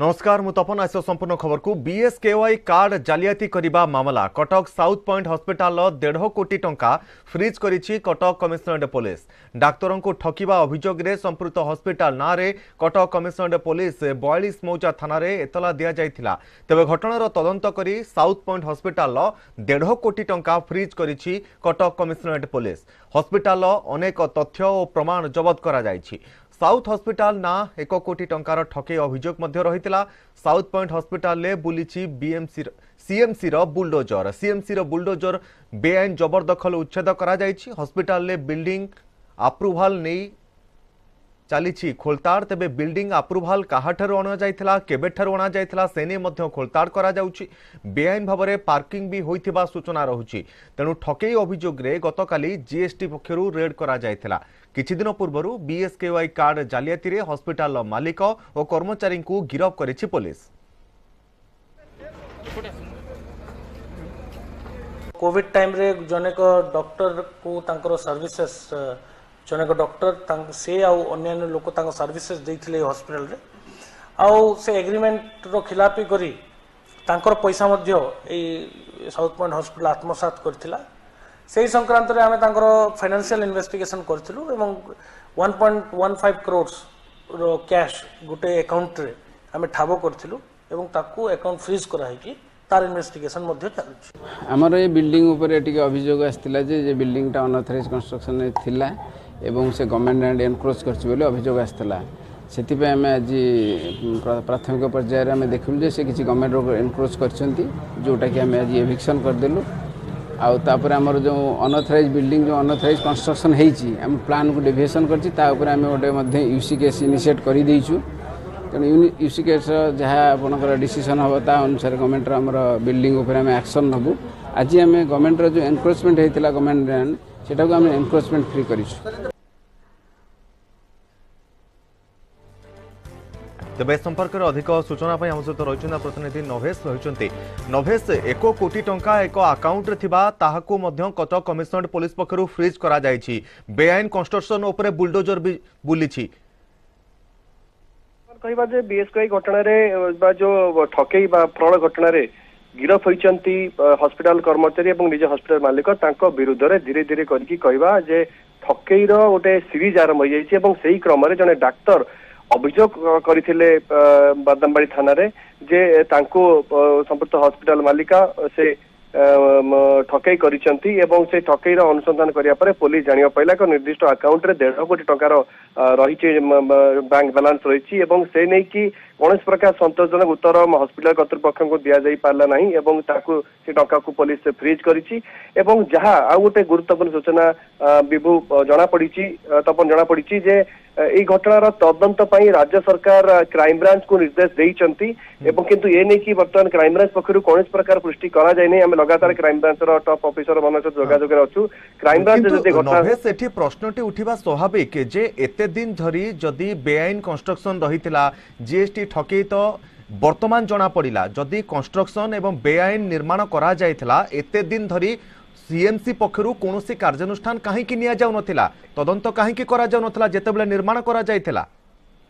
ନମସ୍କାର ମୁଁ ତପନ ଆସିବ ସମ୍ପୂର୍ଣ୍ଣ ଖବରକୁ ବିଏସ୍କେୱାଇ କାର୍ଡ ଜାଲିଆତି କରିବା ମାମଲା କଟକ ସାଉଥ୍ ପଏଣ୍ଟ ହସ୍ପିଟାଲର ଦେଢ଼ କୋଟି ଟଙ୍କା ଫ୍ରିଜ୍ କରିଛି କଟକ କମିଶନରେଟ୍ ପୋଲିସ ଡାକ୍ତରଙ୍କୁ ଠକିବା ଅଭିଯୋଗରେ ସମ୍ପୃକ୍ତ ହସ୍ପିଟାଲ ନାଁରେ କଟକ କମିଶନରେଟ୍ ପୋଲିସ ବୟାଳିଶ ମୌଜା ଥାନାରେ ଏତଲା ଦିଆଯାଇଥିଲା ତେବେ ଘଟଣାର ତଦନ୍ତ କରି ସାଉଥ୍ ପଏଣ୍ଟ ହସ୍ପିଟାଲର ଦେଢ଼ କୋଟି ଟଙ୍କା ଫ୍ରିଜ୍ କରିଛି କଟକ କମିଶନରେଟ୍ ପୋଲିସ ହସ୍ପିଟାଲର ଅନେକ ତଥ୍ୟ ଓ ପ୍ରମାଣ ଜବତ କରାଯାଇଛି সাউথ হসপিটাল না এক কোটি টঙ্কার ঠকেই অভিযোগ মধ্যে রহিলা সাউথ পয়েন্ট হসপিটালে বুলিছি বিএমসি সিএমসির বুলডোজর সিএমসির বুলডোজর বেআইন জবরদখল উচ্ছেদ করা যাইছি হসপিটালে বিল্ডিং আপ্রুভাল নেই চালিছি খোলতাড় তেবে বিল্ডিং আপ্রুভাল কাহাঠার অণাযাইলা কেবেঠার অণাযাইলা সেনে মধ্য খোলতাড় করা যাউছি বেআইন ভাবরে পার্কিং বি হইতিবা সূচনা রহুছি তেনু ঠকেই অভিযোগে গতকালি জিএসটি পক্ষরু রেড করা যাইতিলা কিছুদিন পূর্বরু বিএসকেওয়াই কার্ড জালিয়াতিরে হসপিটাল মালিক ও কর্মচারীଙ୍କୁ গিরফ করেছি পুলিশ কোভিড টাইমরে জনক ডক্টর তাঙ্কর সার্ভিসেস ଜଣେ ଡକ୍ଟର ସେ ଆଉ ଅନ୍ୟାନ୍ୟ ଲୋକ ତାଙ୍କ ସର୍ଭିସେସ୍ ଦେଇଥିଲେ ଏ ହସ୍ପିଟାଲରେ ଆଉ ସେ ଏଗ୍ରିମେଣ୍ଟର ଖିଲାପି କରି ତାଙ୍କର ପଇସା ମଧ୍ୟ ଏଇ ସାଉଥ୍ ପଏଣ୍ଟ ହସ୍ପିଟାଲ ଆତ୍ମସାତ କରିଥିଲା ସେହି ସଂକ୍ରାନ୍ତରେ ଆମେ ତାଙ୍କର ଫାଇନାନ୍ସିଆଲ ଇନଭେଷ୍ଟିଗେସନ୍ କରିଥିଲୁ ଏବଂ ୱାନ୍ ପଏଣ୍ଟ ୱାନ୍ ଫାଇଭ୍ କ୍ରୋର୍ସର କ୍ୟାଶ୍ ଗୋଟେ ଆକାଉଣ୍ଟରେ ଆମେ ଠାବ କରିଥିଲୁ ଏବଂ ତାକୁ ଆକାଉଣ୍ଟ ଫ୍ରିଜ୍ କରାହେଇକି তার ইনভেস্টিগেশন মধ্যে চালুছে আমার এই বিল্ডিং উপরে টিকে অভিযোগ আসছিল যে বিল্ডিংটা অনঅথরাইজ কনস্ট্রকশন থিলা ଏବଂ ସେ ଗଭର୍ଣ୍ଣମେଣ୍ଟ ଲ୍ୟାଣ୍ଡ ଏନକ୍ରୋଚ୍ କରିଛି ବୋଲି ଅଭିଯୋଗ ଆସିଥିଲା ସେଥିପାଇଁ ଆମେ ଆଜି ପ୍ରାଥମିକ ପର୍ଯ୍ୟାୟରେ ଆମେ ଦେଖିଲୁ ଯେ ସେ କିଛି ଗଭର୍ଣ୍ଣମେଣ୍ଟ ଏନକ୍ରୋଚ୍ କରିଛନ୍ତି ଯେଉଁଟାକି ଆମେ ଆଜି ଏଭିକ୍ସନ୍ କରିଦେଲୁ ଆଉ ତାପରେ ଆମର ଯେଉଁ ଅନଅଥରାଇଜ୍ ବିଲ୍ଡିଂ ଯେଉଁ ଅନଅଥରାଇଜ୍ କନଷ୍ଟ୍ରକ୍ସନ୍ ହେଇଛି ଆମେ ପ୍ଲାନ୍କୁ ଡେଭିଏସନ୍ କରିଛି ତା ଉପରେ ଆମେ ଗୋଟେ ମଧ୍ୟ ୟୁ ସି କେସ୍ ଇନିସିଏଟ୍ କରିଦେଇଛୁ ତେଣୁ ୟୁ ସି କେସ୍ର ଯାହା ଆପଣଙ୍କର ଡିସିସନ୍ ହେବ ତା ଅନୁସାରେ ଗଭର୍ଣ୍ଣମେଣ୍ଟର ଆମର ବିଲ୍ଡିଂ ଉପରେ ଆମେ ଆକ୍ସନ୍ ନେବୁ ଆଜି ଆମେ ଗଭର୍ଣ୍ଣମେଣ୍ଟର ଯେଉଁ ଏନକ୍ରୋଚମେଣ୍ଟ ହେଇଥିଲା ଗଭର୍ଣ୍ଣମେଣ୍ଟ ଲ୍ୟାଣ୍ଡ ସେଟାକୁ ଆମେ ଏନକ୍ରୋଚମେଣ୍ଟ ଫ୍ରି କରିଛୁ ତେବେ ଏ ସମ୍ପର୍କରେ ଅଧିକ ସୂଚନା ପାଇଁ ଆମ ସହିତ ରହିଛନ୍ତି ପ୍ରତିନିଧି ନଭେଶ ରହିଛନ୍ତି ନଭେଶ ଏକ କୋଟି ଟଙ୍କା ଏକ ଆକାଉଣ୍ଟରେ ଥିବା ତାହାକୁ ମଧ୍ୟ କଟକ କମିଶନରେଟ୍ ପୋଲିସ ପକ୍ଷରୁ ଫ୍ରିଜ୍ କରାଯାଇଛି ବେଆଇନ କନଷ୍ଟ୍ରକ୍ସନ ଉପରେ ବୁଲଡୋଜର ବି ବୁଲିଛି କହିବା ଯେ ବିଏସ୍କେଆଇ ଘଟଣାରେ ବା ଯୋଉ ଠକେଇ ବା ଫ୍ରଡ୍ ଘଟଣାରେ ଗିରଫ ହୋଇଛନ୍ତି ହସ୍ପିଟାଲ କର୍ମଚାରୀ ଏବଂ ନିଜ ହସ୍ପିଟାଲ ମାଲିକ ତାଙ୍କ ବିରୁଦ୍ଧରେ ଧୀରେ ଧୀରେ କରିକି କହିବା ଯେ ଠକେଇର ଗୋଟେ ସିରିଜ ଆରମ୍ଭ ହେଇଯାଇଛି ଏବଂ ସେହି କ୍ରମରେ ଜଣେ ଡାକ୍ତର ଅଭିଯୋଗ କରିଥିଲେ ବାଦାମବାଡ଼ି ଥାନାରେ ଯେ ତାଙ୍କୁ ସମ୍ପୃକ୍ତ ହସ୍ପିଟାଲ ମାଲିକା ସେ ଠକେଇ କରିଛନ୍ତି ଏବଂ ସେ ଠକେଇର ଅନୁସନ୍ଧାନ କରିବା ପରେ ପୋଲିସ ଜାଣିବା ପାଇଲା ଏକ ନିର୍ଦ୍ଦିଷ୍ଟ ଆକାଉଣ୍ଟରେ ଦେଢ଼ କୋଟି ଟଙ୍କାର ରହିଛି ବ୍ୟାଙ୍କ ବାଲାନ୍ସ ରହିଛି ଏବଂ ସେ ନେଇକି କୌଣସି ପ୍ରକାର ସନ୍ତୋଷଜନକ ଉତ୍ତର ହସ୍ପିଟାଲ କର୍ତ୍ତୃପକ୍ଷଙ୍କୁ ଦିଆଯାଇ ପାରିଲା ନାହିଁ ଏବଂ ତାକୁ ସେ ଟଙ୍କାକୁ ପୋଲିସ ଫ୍ରିଜ୍ କରିଛି ଏବଂ ଯାହା ଆଉ ଗୋଟେ ଗୁରୁତ୍ୱପୂର୍ଣ୍ଣ ସୂଚନା ବିଭୁ ଜଣାପଡ଼ିଛି ତପନ ଜଣାପଡ଼ିଛି ଯେ ଏହି ଘଟଣାର ତଦନ୍ତ ପାଇଁ ରାଜ୍ୟ ସରକାର କ୍ରାଇମବ୍ରାଞ୍ଚକୁ ନିର୍ଦ୍ଦେଶ ଦେଇଛନ୍ତି ଏବଂ କିନ୍ତୁ ଏ ନେଇକି ବର୍ତ୍ତମାନ କ୍ରାଇମବ୍ରାଞ୍ଚ ପକ୍ଷରୁ କୌଣସି ପ୍ରକାର ପୁଷ୍ଟି କରାଯାଇନି ଆମେ ଲଗାତାର କ୍ରାଇମବ୍ରାଞ୍ଚର ଟପ୍ ଅଫିସର ମାନଙ୍କ ସହିତ ଯୋଗାଯୋଗରେ ଅଛୁ କ୍ରାଇମବ୍ରାଞ୍ଚ ଯଦି ଘଟଣା ସେଠି ପ୍ରଶ୍ନଟି ଉଠିବା ସ୍ୱାଭାବିକ ଯେ ଏତେ ଦିନ ଧରି ଯଦି ବେଆଇନ କନଷ୍ଟ୍ରକ୍ସନ ରହିଥିଲା ଜିଏସଟି ঠকেই তো বর্তমান জনাপড়া যদি কনস্ট্রকশন এবং বেআইন নির্মাণ করা যাই এতে দিন ধরি সিএমসি পক্ষর কৌশি কার্যানুষ্ঠান কী নিয়াযাও নথিলা তদন্ত কী করা যাও নথিলা যেতবেলে নির্মাণ করা যাইথিলা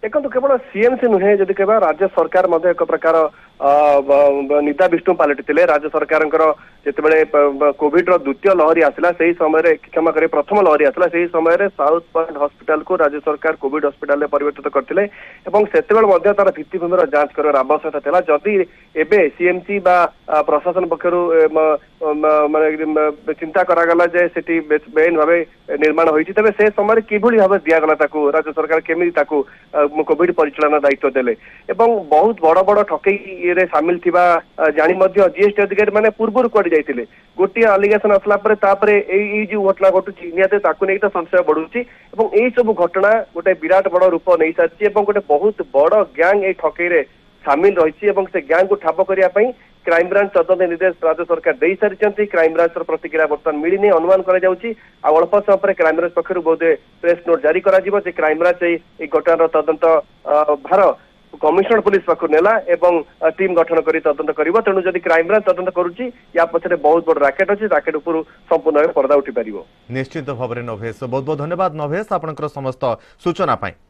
দেখন্তু কেবল সিএমসি নুহে যদি কেবা রাজ্য সরকার মধ্যে এক প্রকার ନିଦା ବିଷ୍ଣୁ ପାଲଟିଥିଲେ ରାଜ୍ୟ ସରକାରଙ୍କର ଯେତେବେଳେ କୋଭିଡର ଦ୍ୱିତୀୟ ଲହରୀ ଆସିଲା ସେହି ସମୟରେ କ୍ଷମା କରି ପ୍ରଥମ ଲହରୀ ଆସିଲା ସେହି ସମୟରେ ସାଉଥ ପଏଣ୍ଟ ହସ୍ପିଟାଲକୁ ରାଜ୍ୟ ସରକାର କୋଭିଡ ହସ୍ପିଟାଲରେ ପରିବର୍ତ୍ତିତ କରିଥିଲେ ଏବଂ ସେତେବେଳେ ମଧ୍ୟ ତାର ଭିତ୍ତିଭୂମିର ଯାଞ୍ଚ କରିବାର ଆବଶ୍ୟକତା ଥିଲା ଯଦି ଏବେ ସିଏମ୍ସି ବା ପ୍ରଶାସନ ପକ୍ଷରୁ ମାନେ ଚିନ୍ତା କରାଗଲା ଯେ ସେଠି ବେଆଇନ ଭାବେ ନିର୍ମାଣ ହୋଇଛି ତେବେ ସେ ସମୟରେ କିଭଳି ଭାବେ ଦିଆଗଲା ତାକୁ ରାଜ୍ୟ ସରକାର କେମିତି ତାକୁ କୋଭିଡ ପରିଚାଳନା ଦାୟିତ୍ୱ ଦେଲେ ଏବଂ ବହୁତ ବଡ଼ ବଡ଼ ଠକେଇ ଇଏରେ ସାମିଲ ଥିବା ଜାଣି ମଧ୍ୟ ଜିଏସଟି ଅଧିକାରୀ ମାନେ ପୂର୍ବରୁ କୁଆଡେ ଯାଇଥିଲେ ଗୋଟିଏ ଆଲିଗେସନ ଆସିଲା ପରେ ତାପରେ ଏଇ ଏଇ ଯୋଉ ଘଟଣା ଘଟୁଛି ନିହାତି ତାକୁ ନେଇକି ତ ସଂଶୟ ବଢୁଛି ଏବଂ ଏଇ ସବୁ ଘଟଣା ଗୋଟେ ବିରାଟ ବଡ ରୂପ ନେଇସାରିଛି ଏବଂ ଗୋଟେ ବହୁତ ବଡ ଗ୍ୟାଙ୍ଗ ଏଇ ଠକେଇରେ ସାମିଲ ରହିଛି ଏବଂ ସେ ଗ୍ୟାଙ୍ଗକୁ ଠାବ କରିବା ପାଇଁ କ୍ରାଇମବ୍ରାଞ୍ଚ ତଦନ୍ତ ନିର୍ଦ୍ଦେଶ ରାଜ୍ୟ ସରକାର ଦେଇସାରିଛନ୍ତି କ୍ରାଇମବ୍ରାଞ୍ଚର ପ୍ରତିକ୍ରିୟା ବର୍ତ୍ତମାନ ମିଳିନି ଅନୁମାନ କରାଯାଉଛି ଆଉ ଅଳ୍ପ ସମୟ ପରେ କ୍ରାଇମବ୍ରାଞ୍ଚ ପକ୍ଷରୁ ବୋଧେ ପ୍ରେସ୍ ନୋଟ୍ ଜାରି କରାଯିବ ଯେ କ୍ରାଇମବ୍ରାଞ୍ଚ ଏହି ଘଟଣାର ତଦନ୍ତ ଭାର କମିଶନର ପୋଲିସ ପାଖକୁ ନେଲା ଏବଂ ଟିମ୍ ଗଠନ କରି ତଦନ୍ତ କରିବ ତେଣୁ ଯଦି କ୍ରାଇମବ୍ରାଞ୍ଚ ତଦନ୍ତ କରୁଛି ୟା ପଛରେ ବହୁତ ବଡ଼ ରାକେଟ ଅଛି ରାକେଟ ଉପରୁ ସମ୍ପୂର୍ଣ୍ଣ ଭାବେ ପରଦା ଉଠିପାରିବ ନିଶ୍ଚିତ ଭାବରେ ନଭେଶ ବହୁତ ବହୁତ ଧନ୍ୟବାଦ ନଭେଶ ଆପଣଙ୍କର ସମସ୍ତ ସୂଚନା ପାଇଁ